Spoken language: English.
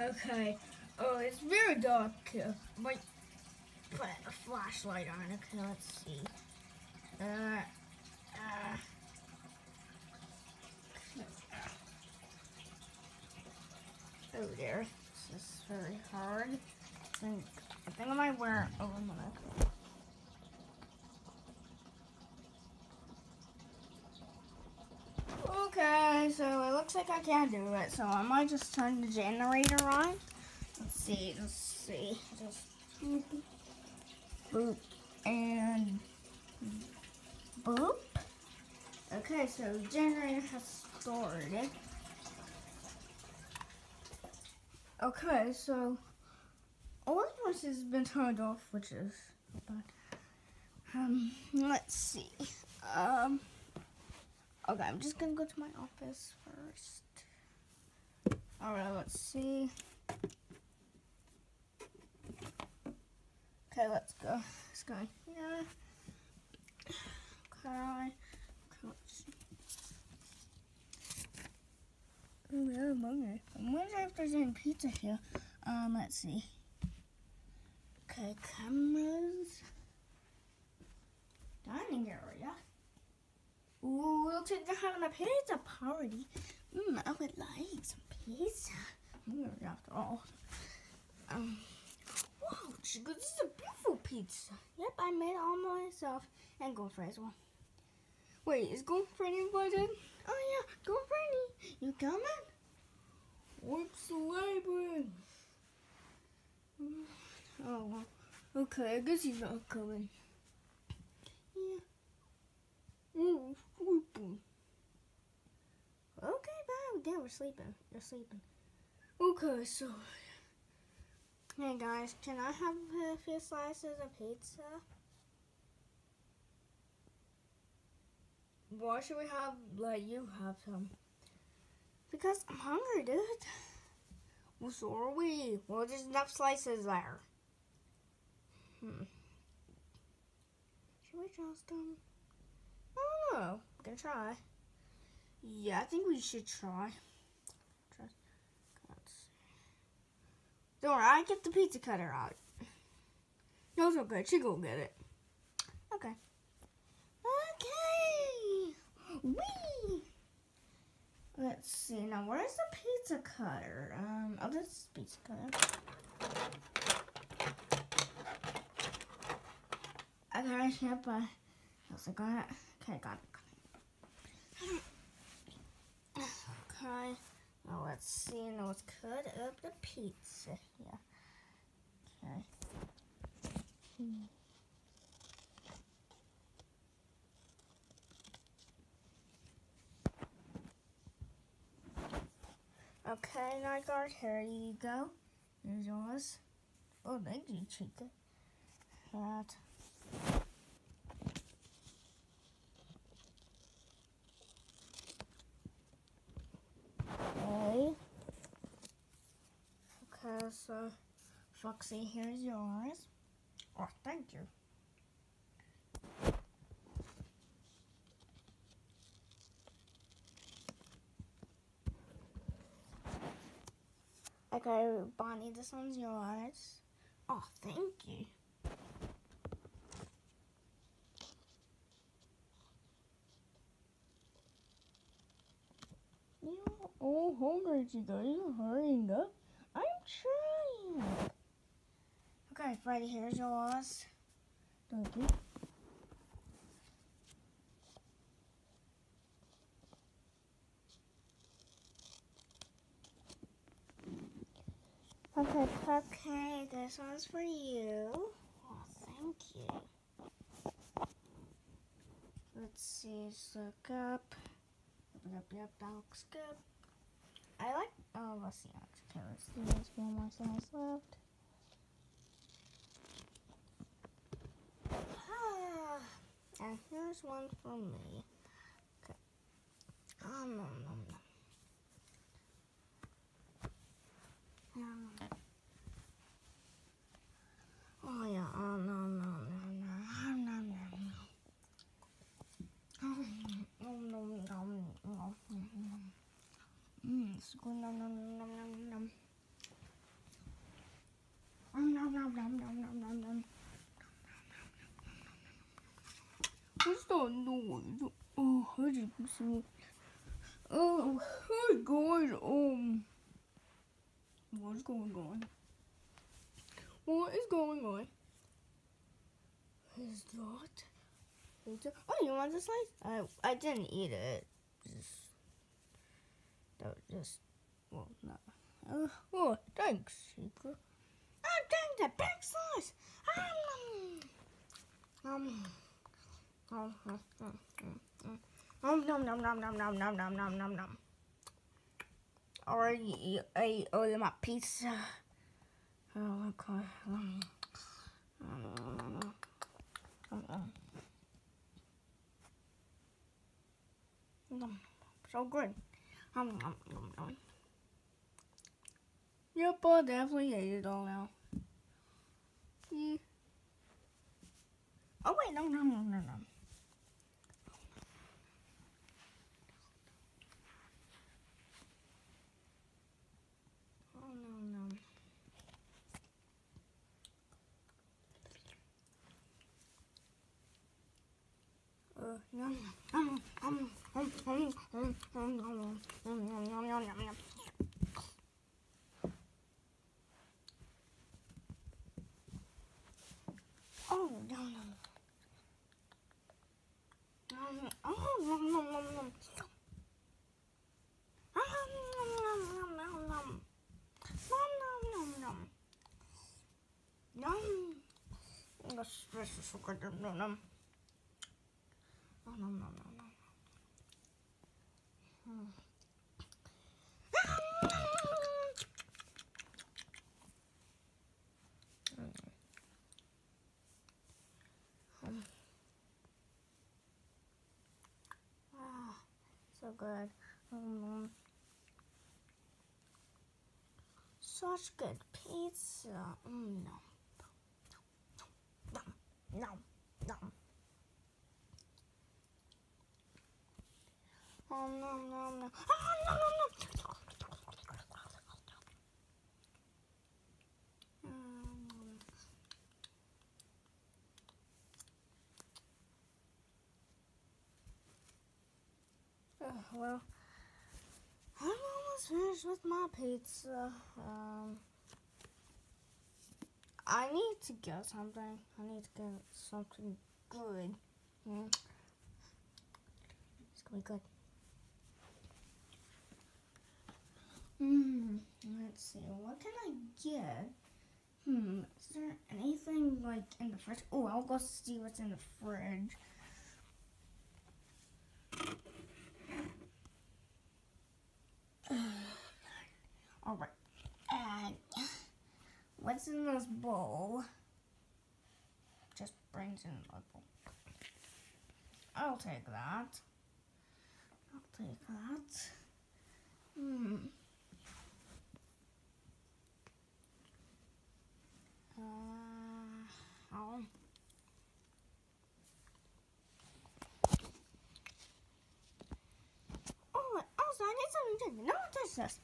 Okay. Oh, it's very dark. Uh, might put a flashlight on. Okay, let's see. Uh, uh. Oh dear, this is very hard. I think I think I might wear it over my neck. Okay, so it looks like I can't do it, so I might just turn the generator on. Let's see, let's see. Just boop, boop, and boop. Okay, so the generator has started. Okay, so electricity has been turned off, which is bad. Um, let's see. Um. Okay, I'm just gonna go to my office first. Alright, let's see. Okay, let's go. Let's go here. Okay. let's see. Ooh, yeah, I'm hungry. I wonder if there's any pizza here. Um, let's see. Okay, cameras. Dining area. Ooh, looks like they're having a pizza party. Mmm, I would like some pizza. Mm, after all. Um, wow, this is a beautiful pizza. Yep, I made it all myself. And Gopher as well. Wait, is Gopher invited? Oh yeah, Gopher, you coming? What's the labyrinth? Oh, well. okay, I guess he's not coming. Okay, bye. Yeah, we're sleeping. You're sleeping. Okay, so. Hey guys, can I have a few slices of pizza? Why should we have, let you have some? Because I'm hungry, dude. Well, so are we. Well, there's enough slices there. Hmm. Should we just, um... I don't know. I'm gonna try. Yeah, I think we should try. Don't worry, I get the pizza cutter out. No, it's okay. She go get it. Okay. Okay. Wee. Let's see. Now, where's the pizza cutter? Um, oh, this is pizza cutter. Okay, yep, I also got it. Okay, got it. Okay. Now let's see. Now let's cut up the pizza here. Okay. Hmm. Guard, here you go. Here's yours. Oh, thank you, Chica. That. Okay. Okay, so Foxy, here's yours. Oh, thank you. Okay, Bonnie, this one's yours. Oh, thank you. You're all hungry, you. You're hurrying up. I'm trying. Okay, Freddy, here's yours. Thank you. Okay, okay, this one's for you. Oh, thank you. Let's see, let's look up. Yep, yep, yep, that looks good. I like, oh, let's see, okay, let's see, there's one more size left. And here's one for me. Okay. Oh, no, no, no. Um, Oh yeah, oh no, no, no, no, no, no, no. Oh, no, no, no, no, no. Mmm, it's good, nom, nom, nom, nom, nom. Nom nom nom nom nom. What's that noise? Oh, hundred percent. Oh, hey guys, um, what's going on? What is going on? Is that? Oh, you want the slice? I I didn't eat it. Just that was just well, no. Uh, oh, thanks. Oh, dang the big slice. Um, um, um, um, um, um. Um, nom nom nom nom nom nom nom nom nom nom. Already ate all my pizza. Oh. Um, um, um, um. So good. Um, um, um, um. Yep, I definitely ate it all now. Yeah. Oh wait, no, no, no, no, no. Das ist so gut. Good. Mm. Such good pizza. Mm, no. Nom. Oh, no, no, no. Ah, no, no, no. Mm. Uh, well, I'm almost finished with my pizza. Um, I need to get something. I need to get something good. Mm. It's gonna be good. Hmm. Let's see. What can I get? Hmm. Is there anything like in the fridge? Oh, I'll go see what's in the fridge. All right. And what's in this bowl? Just brings in my bowl. I'll take that. I'll take that. Hmm. Uh, oh. Oh, I need something to drink. No one this.